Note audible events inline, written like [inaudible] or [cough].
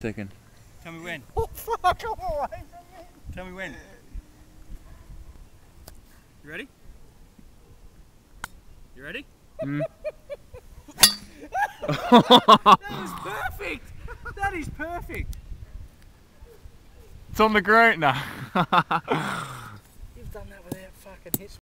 Second. Tell me when. Oh fuck, I'm away from. Tell me when. You ready? You ready? Mm. [laughs] that is perfect. That is perfect. It's on the ground now. [laughs] You've done that without fucking hits